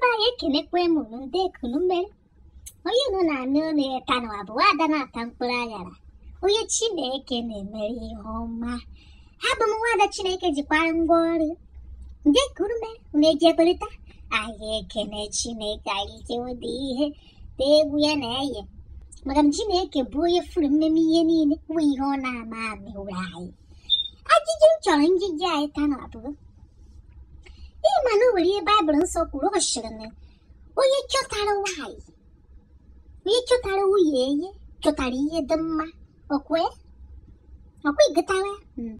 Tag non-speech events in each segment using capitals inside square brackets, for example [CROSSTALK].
바에 걔네꼬에 먹는데 그놈의 어이노 나면에 단와 보아다나 당꾸라야라 오예 치네게 내멜이 엄마 하부모와다 치네게 지과 거리 근데 그놈의 내게 버렸다 아예 걔네 치네가 이제 어디해 대구야 내예 마감 치네게 보여 푸른매미예니 위호나 마음이 오라이 아지좀 저런 지지 아예 단와 보고 Mm.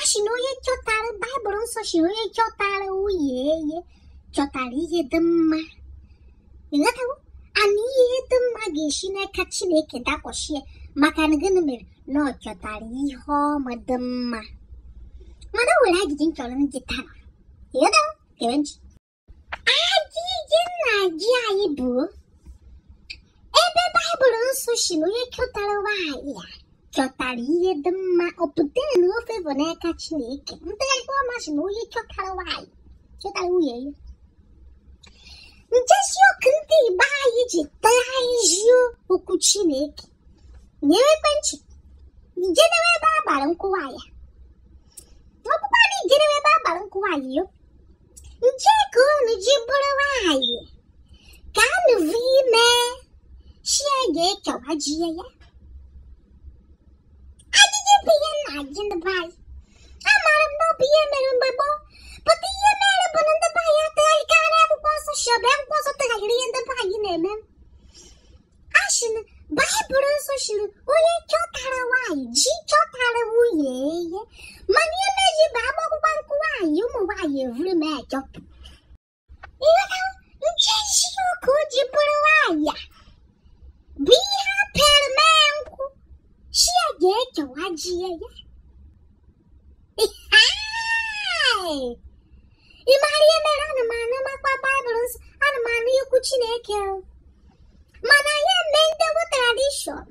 a sị na onye chọtara baịbụl nsọ na onye chọtara nwunye ya chọtara ihe dị mma ihe dị ga-esi n'aka chineke ya maka na ọ chọtara ihe ọma gere ntị ajụjụ nna gị anyị bụ ebe baịbụl nsọ si na onye chọtara nwaanyị ya chọtara ihe dị mma ọ pụtara na ofe bụ n'aka chineke ntụgharịkwa ọma si na onye chọtara nwaanyị chọtara nwunye ya njesiokwu ndị igbo anyị ji taghazie okwu chineke nyewekwe ntị ijedewe ebe a gbara nkwụwa ya ọkpụkpa na ijedewe ebe a gbara nkwụwa ya yo nje ka unu ji bụrụ nwaanyị ka unu vu ime shie ga-ekewajie ya ajụjụ bụ ihe nna gị ndị be anyị amaara m na ọ bụ ihe mere mgbe gboo pụta ihe mere bụ na ndị be anyị atagharịkarị akwụkwọ nsọ si ọbịa akwụkwọ nsọ tagharịrị ihe ndị be anyị na-eme a sị na baịbụl nsọ siri onye chọtara nwaanyị ji chọtara nwunye ihe mana ihe meji bụ agbọkwụkwa nkụ nwaanyị ụmụ nwaanyị evuru m echọpụ nche isiokwu o ji bụrụ nwaanyị a bụ ihe [LAUGHS] a pịara mee nkwụ si ya ga-ekewa ji ya ya ị maara ihe mere ana m anụ makwa baịbụl nsọ ana m anụ ikwu chineke o mana ya mee ndewo tradishọn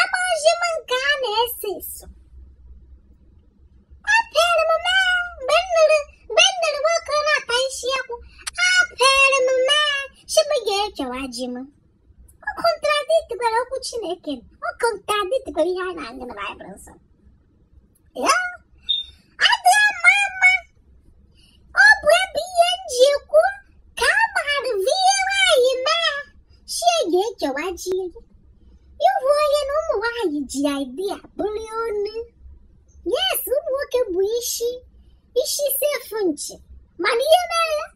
amaghịzi m nke a na-ese eso apịara na-agụ na baịbụl nsọ ya adịghị mma mma ọ bụ ebe ihe m ji ekwu ka a maara vie nwaanyị mee sie ga-ekewa ji ya ịhụ onye na ụmụ nwaanyị ji idea onu yes isi isi sefu nchi mana ihe mere ihe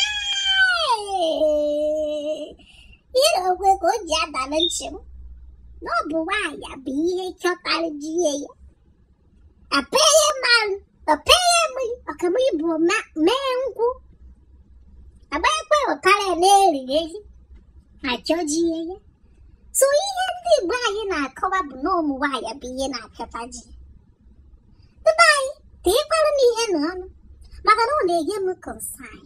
okwe ka o ji adana ntị m na ọ bụ nwaanyị bụ ihe chọtara ji ya apeye mmanụ ọpeye mmiri ọkamiri bụ mee nkwụ. Agbakwe ụtara na-erighị ehi achọji ya ya. So ihe ndị igbo anyị na-akọwa bụ na ụmụ nwaanyị bụ ihe na-achọta ji tupu anyị teekwara m ihe n'ọnụ maka na ọ na-enye m konsaị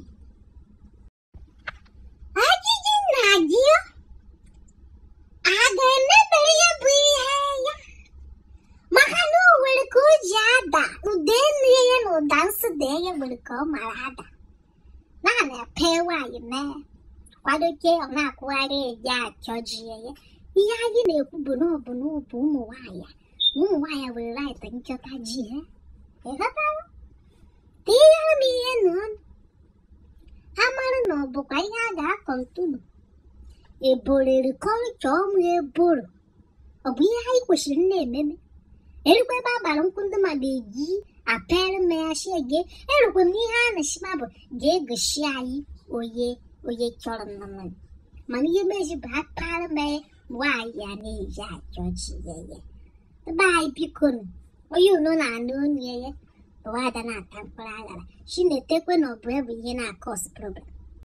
nsị dee ya nwere ka ọ mara ada naanị ape nwaanyị mee kwadote ọ na-akwụgharị eji achọji ya ya ihe anyị na-ekwu bụ na ọ bụ na ọ bụ ụmụ nwaanyị ụmụ nwaanyị nwere rait nchọta ji ha ịghọtara tinyere m ihe n'ọnụ ha mara na ọ bụkwa ihe a eboriri kọlchọ ụmụ eboro. Ọ bụ ihe anyị kwesịrị na-ememe. Erukwa ebe a gbara nkwụ ndị eji apere mmeghachi ege erukwa ihe a na-eshima bụ ga-egosi anyị onye onye chọrọ mana ihe mezi bụ akpara mee nwaanyị a na-eji achọ ji ya. Ebe anyị biko nụ onye unu na-anụ onye ya bụ ada na-ata na-etekwe na na-akọs problem.